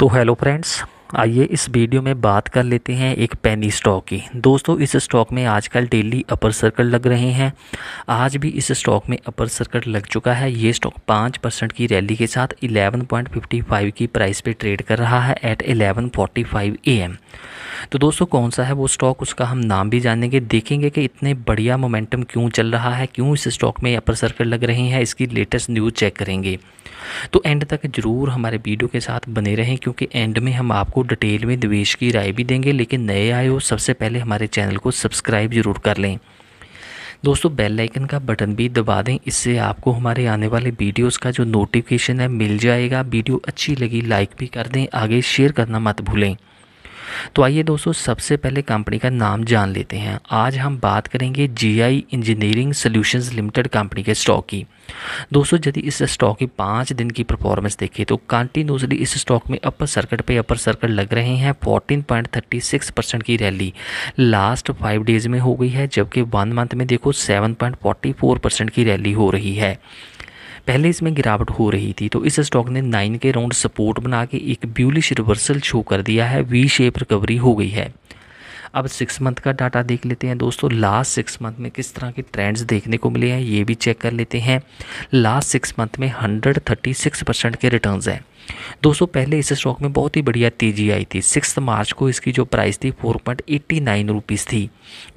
तो hello friends, आइए इस वीडियो में बात कर लेते हैं एक पेनी स्टॉक की। दोस्तों, इस स्टॉक में आजकल डेली अपर सर्कल लग रहे हैं। आज भी इस स्टॉक में अपर सर्कल लग चुका है। ये स्टॉक पाँच परसेंट की रैली के साथ 11.55 की प्राइस पे ट्रेड कर रहा है एट 11:45 एएम तो दोस्तों, कौन सा है वो स्टॉक उसका हम नाम भी जानेंगे। देखेंगे कि इतने बढ़िया मोमेंटम क्यों चल रहा है, क्यों इस स्टॉक में अपर सर्कल लग रहे हैं, इसकी लेटेस्ट न्यूज़ चेक करेंगे। तो एंड तक ज़रूर हमारे वीडियो के साथ बने रहें, क्योंकि एंड में हम आपको डिटेल में निवेश की राय भी देंगे, लेकिन नए आए हो, सबसे पहले हमारे चैनल को सब्सक्राइब ज़रूर कर लें। दोस्तों बेल आइकन का बटन भी दबा दें, इससे आपको हमारे आने वाले वीडियोस का जो नोटिफिकेशन है मिल जाएगा। वीडियो अच्छी लगी लाइक भी कर दें, आगे शेयर करना मत भूलें। तो आइए दोस्तों, सबसे पहले कंपनी का नाम जान लेते हैं। आज हम बात करेंगे GI engineering solutions limited company के स्टॉक की। दोस्तों, यदि इस स्टॉक की पाँच दिन की परफॉर्मेंस देखें तो कंटिन्यूसली इस स्टॉक में अपर सर्किट पे अपर सर्किट लग रहे हैं 14.36 परसेंट की रैली लास्ट फाइव डेज़ में हो गई है, जबकि वन मंथ में देखो 7.44 परसेंट की रैली हो रही है। पहले इसमें गिरावट हो रही थी तो इस स्टॉक ने नाइन के राउंड सपोर्ट बना के एक ब्यूलिश रिवर्सल शो कर दिया है वी शेप रिकवरी हो गई है। अब सिक्स मंथ का डाटा देख लेते हैं दोस्तों लास्ट सिक्स मंथ में किस तरह के ट्रेंड्स देखने को मिले हैं, ये भी चेक कर लेते हैं। लास्ट सिक्स मंथ में हंड्रेड थर्टी सिक्स परसेंट के रिटर्न्स हैं। दोस्तों, पहले इस स्टॉक में बहुत ही बढ़िया तेज़ी आई थी। सिक्स मार्च को इसकी जो प्राइस थी, four point eighty nine rupees थी।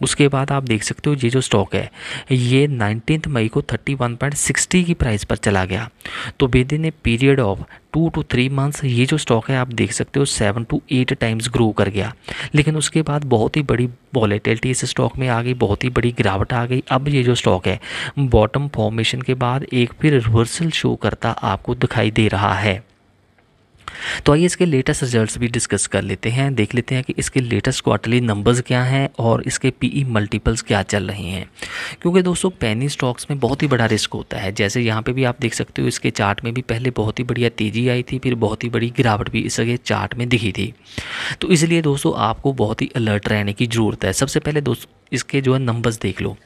उसके बाद आप देख सकते हो, ये जो स्टॉक है, ये नाइनटीन मई को थर्टी वन पॉइंट सिक्सटी की प्राइस पर चला गया। तो within a period of two two three months, ये जो स्टॉक है, आप देख सकते हो, seven to eight times grow कर गया। लेकिन उसके बाद बहुत ही बड़ी वॉलेटिलिटी इस स्टॉक में आ गई, बहुत ही बड़ी गिरावट आ गई। अब ये जो स्टॉक है, बॉटम फॉर्मेशन के बाद एक फिर रिवर्सल शो करता आपको दिखाई दे रहा है। तो आइए इसके लेटेस्ट रिजल्ट्स भी डिस्कस कर लेते हैं। देख लेते हैं कि इसके लेटेस्ट क्वार्टरली नंबर्स क्या हैं और इसके पीई मल्टीपल्स e क्या चल रहे हैं। क्योंकि दोस्तों पैनी स्टॉक्स में बहुत ही बड़ा रिस्क होता है। जैसे यहाँ पे भी आप देख सकते हो, इसके चार्ट में भी पहले बहुत ही बढ़िया तेज़ी आई थी, फिर बहुत ही बड़ी गिरावट भी इसके चार्ट में दिखी थी। तो इसलिए दोस्तों, आपको बहुत ही अलर्ट रहने की ज़रूरत है। सबसे पहले दोस्तों इसके जो है नंबर्स देख लो।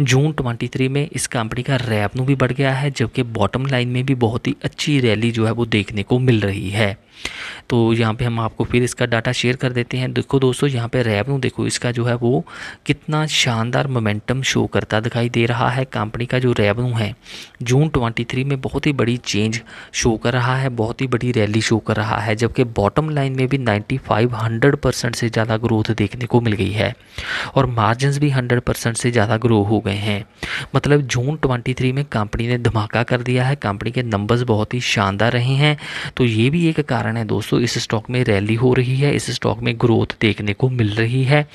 जून 23 में इस कंपनी का रेवन्यू भी बढ़ गया है, जबकि बॉटम लाइन में भी बहुत ही अच्छी रैली जो है वो देखने को मिल रही है। तो यहाँ पे हम आपको फिर इसका डाटा शेयर कर देते हैं। देखो दोस्तों, यहाँ पे रेवन्यू देखो इसका जो है वो कितना शानदार मोमेंटम शो करता दिखाई दे रहा है। कंपनी का जो रेवन्यू है जून 23 में बहुत ही बड़ी चेंज शो कर रहा है, बहुत ही बड़ी रैली शो कर रहा है, जबकि बॉटम लाइन में भी 95 100 परसेंट से ज़्यादा ग्रोथ देखने को मिल गई है और मार्जिन भी हंड्रेड परसेंट से ज़्यादा ग्रो हो गए हैं। मतलब जून ट्वेंटी में कंपनी ने धमाका कर दिया है कंपनी के नंबर्स बहुत ही शानदार रहे हैं। तो ये भी एक कारण है दोस्तों इस स्टॉक में रैली हो रही है, इस स्टॉक में ग्रोथ देखने को मिल रही है।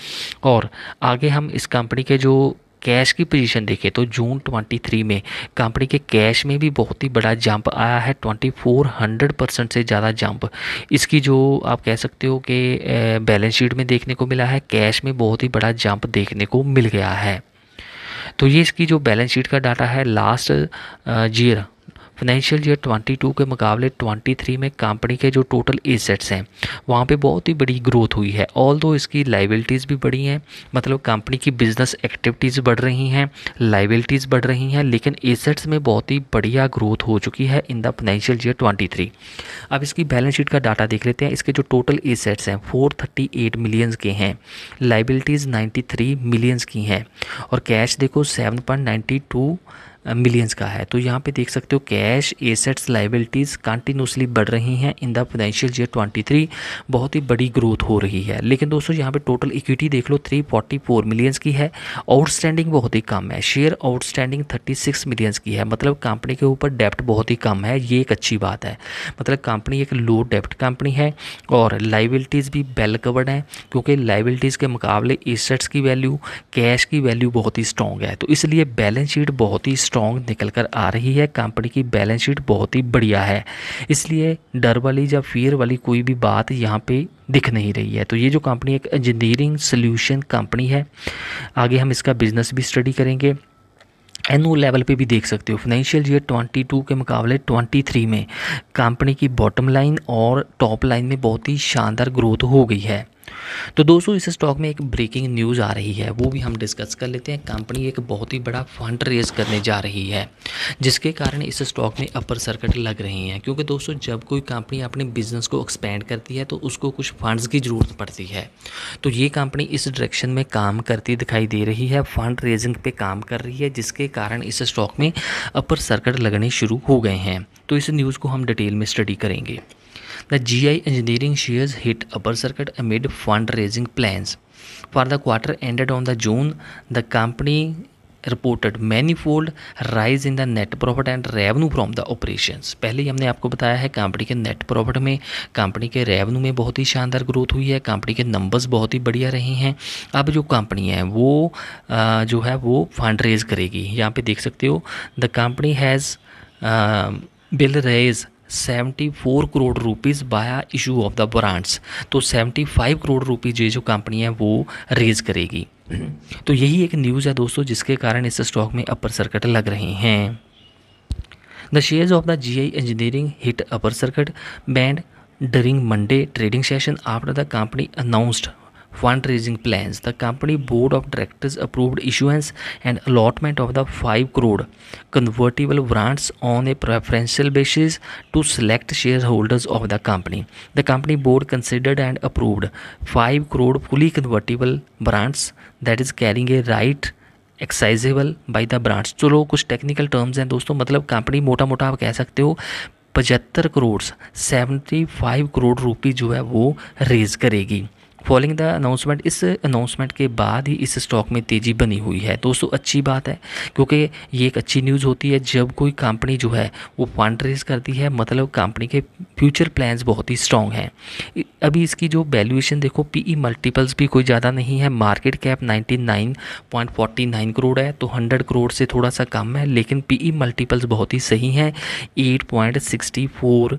और आगे हम इस कंपनी के जो कैश की पोजीशन देखें तो जून 23 में कंपनी के कैश में भी बहुत ही बड़ा जंप आया है 2400 परसेंट से ज़्यादा जंप इसकी जो आप कह सकते हो कि बैलेंस शीट में देखने को मिला है कैश में बहुत ही बड़ा जंप देखने को मिल गया है। तो ये इसकी जो बैलेंस शीट का डाटा है लास्ट ईयर फाइनेंशियल ईयर 22 के मुकाबले 23 में कंपनी के जो टोटल एसेट्स हैं, वहाँ पे बहुत ही बड़ी ग्रोथ हुई है। ऑल दो इसकी लाइबिलिटीज़ भी बढ़ी हैं मतलब कंपनी की बिज़नेस एक्टिविटीज़ बढ़ रही हैं लाइबिलिटीज़ बढ़ रही हैं, लेकिन एसेट्स में बहुत ही बढ़िया ग्रोथ हो चुकी है in the financial year twenty अब इसकी बैलेंस शीट का डाटा देख लेते हैं। इसके जो टोटल एसेट्स हैं फोर मिलियंस के हैं। लाइबिलिटीज़ नाइन्टी मिलियंस की हैं। और कैश देखो सेवन मिलियंस का है। तो यहाँ पे देख सकते हो कैश एसेट्स लाइबिलिटीज़ कंटिन्यूसली बढ़ रही हैं इन द फाइनेंशियल ईयर 23 बहुत ही बड़ी ग्रोथ हो रही है। लेकिन दोस्तों, यहाँ पे टोटल इक्विटी देख लो 344 मिलियंस की है। आउटस्टैंडिंग बहुत ही कम है। शेयर आउटस्टैंडिंग 36 मिलियंस की है। मतलब कंपनी के ऊपर डेप्ट बहुत ही कम है। ये एक अच्छी बात है। मतलब कंपनी एक लो डेप्ट कंपनी है और लाइबिलिटीज़ भी वेल कवर्ड है क्योंकि लाइबिलिटीज़ के मुकाबले एसेट्स की वैल्यू कैश की वैल्यू बहुत ही स्ट्रॉन्ग है। तो इसलिए बैलेंस शीट बहुत ही निकल कर आ रही है। कंपनी की बैलेंस शीट बहुत ही बढ़िया है। इसलिए डर वाली या फियर वाली कोई भी बात यहाँ पे दिख नहीं रही है। तो ये जो कंपनी एक इंजीनियरिंग सोल्यूशन कंपनी है, आगे हम इसका बिज़नेस भी स्टडी करेंगे। एनुअल लेवल पे भी देख सकते हो। फाइनेंशियल ईयर 22 के मुकाबले 23 में कंपनी की बॉटम लाइन और टॉप लाइन में बहुत ही शानदार ग्रोथ हो गई है। तो दोस्तों, इस स्टॉक में एक ब्रेकिंग न्यूज़ आ रही है। वो भी हम डिस्कस कर लेते हैं। कंपनी एक बहुत ही बड़ा फंड रेज करने जा रही है, जिसके कारण इस स्टॉक में अपर सर्किट लग रही हैं। क्योंकि दोस्तों, जब कोई कंपनी अपने बिज़नेस को एक्सपेंड करती है तो उसको कुछ फंड्स की ज़रूरत पड़ती है। तो ये कंपनी इस डायरेक्शन में काम करती दिखाई दे रही है फंड रेजिंग पे काम कर रही है, जिसके कारण इस स्टॉक में अपर सर्किट लगने शुरू हो गए हैं। तो इस न्यूज़ को हम डिटेल में स्टडी करेंगे। The GI Engineering shares hit upper circuit amid fundraising plans. For the quarter ended on the June, the company reported manifold rise in the net profit and revenue from the operations पहले ही हमने आपको बताया है company के net profit में company के revenue में बहुत ही शानदार ग्रोथ हुई है कंपनी के नंबर्स बहुत ही बढ़िया रहे हैं। अब जो कंपनी है वो आ, जो है वो फंड रेज करेगी। यहाँ पे देख सकते हो the company has will raise 74 crore rupees via issue of the brands तो 75 करोड़ रुपीज़ ये जो कंपनी है, वो रेज करेगी। तो यही एक न्यूज़ है दोस्तों, जिसके कारण इस स्टॉक में अपर सर्किट लग रहे हैं। The shares of the G I engineering hit upper circuit band during Monday trading session after the company announced fundraising plans. The company board of directors approved issuance and allotment of the 5 crore convertible warrants on a preferential basis to select shareholders of the company. The company board considered and approved 5 crore fully convertible warrants that is carrying a right exercisable by the brands चलो कुछ technical terms हैं दोस्तों मतलब company मोटा मोटा आप कह सकते हो पचहत्तर crore seventy five crore rupee जो है वो रेज करेगी फॉलोइंग द अनाउंसमेंट इस अनाउंसमेंट के बाद ही इस स्टॉक में तेज़ी बनी हुई है। दोस्तों, अच्छी बात है, क्योंकि ये एक अच्छी न्यूज़ होती है, जब कोई कंपनी जो है, वो फंड रेज करती है मतलब कंपनी के फ्यूचर प्लान्स बहुत ही स्ट्रॉन्ग हैं। अभी इसकी जो वैल्यूएशन देखो पीई मल्टीपल्स e भी कोई ज़्यादा नहीं है मार्केट कैप 99.49 करोड़ है तो 100 करोड़ से थोड़ा सा कम है, लेकिन पीई मल्टीपल्स e बहुत ही सही हैं 8.64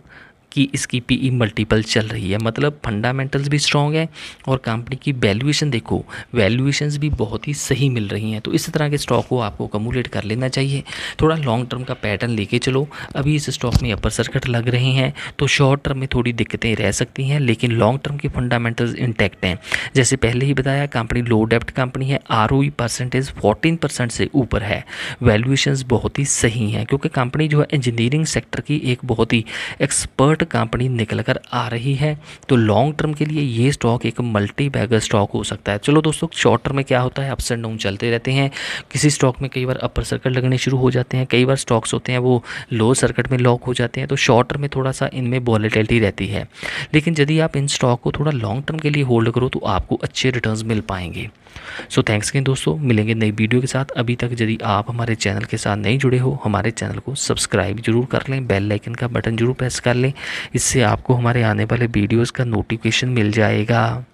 कि इसकी पीई मल्टीपल e चल रही है। मतलब फंडामेंटल्स भी स्ट्रॉन्ग है और कंपनी की वैल्यूएशन देखो वैल्यूएशंस भी बहुत ही सही मिल रही हैं। तो इस तरह के स्टॉक को आपको कमूलेट कर लेना चाहिए। थोड़ा लॉन्ग टर्म का पैटर्न लेके चलो। अभी इस स्टॉक में अपर सर्किट लग रहे हैं तो शॉर्ट टर्म में थोड़ी दिक्कतें रह सकती हैं, लेकिन लॉन्ग टर्म की फंडामेंटल्स इंटैक्ट हैं। जैसे पहले ही बताया कंपनी लो डेप्ट कंपनी है आरओई परसेंटेज फोर्टीन परसेंट से ऊपर है। वैल्यूएशंस बहुत ही सही हैं, क्योंकि कंपनी जो है इंजीनियरिंग सेक्टर की एक बहुत ही एक्सपर्ट एक्सपर्ट कंपनी निकल कर आ रही है तो लॉन्ग टर्म के लिए ये स्टॉक एक मल्टी बैगर स्टॉक हो सकता है। चलो दोस्तों शॉर्ट टर्म में क्या होता है? अप्स एंड डाउन चलते रहते हैं। किसी स्टॉक में कई बार अपर सर्किट लगने शुरू हो जाते हैं। कई बार स्टॉक्स होते हैं, वो लो सर्किट में लॉक हो जाते हैं। तो शॉर्ट टर्म में थोड़ा सा इनमें वॉलीटिलिटी रहती है। लेकिन यदि आप इन स्टॉक को थोड़ा लॉन्ग टर्म के लिए होल्ड करो तो आपको अच्छे रिटर्न मिल पाएँगे। सो थैंक्स के दोस्तों। मिलेंगे नई वीडियो के साथ। अभी तक यदि आप हमारे चैनल के साथ नहीं जुड़े हो, हमारे चैनल को सब्सक्राइब ज़रूर कर लें। बेल लाइकन का बटन ज़रूर प्रेस कर लें। इससे आपको हमारे आने वाले वीडियोज़ का नोटिफिकेशन मिल जाएगा।